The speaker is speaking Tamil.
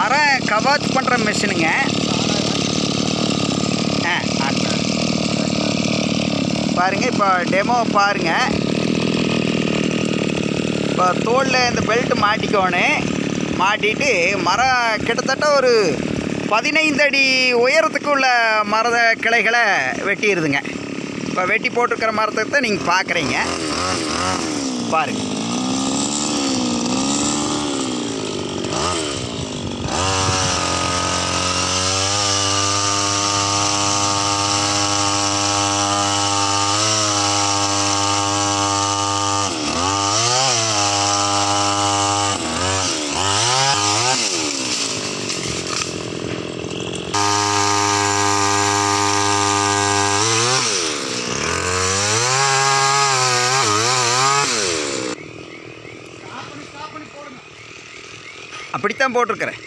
மரம் கவாச் பண்ணுற மிஷினுங்க ஆ பாருங்கள் இப்போ டெமோ பாருங்கள் இப்போ தோளில் இந்த பெல்ட் மாட்டிக்கோணும் மாட்டிட்டு மரம் கிட்டத்தட்ட ஒரு பதினைந்து அடி உயரத்துக்கு உள்ள மர கிளைகளை வெட்டிடுதுங்க இப்போ வெட்டி போட்டிருக்கிற மரத்தை தான் நீங்கள் பார்க்குறீங்க பாருங்கள் அப்படித்தான் போட்டிருக்கிறேன்.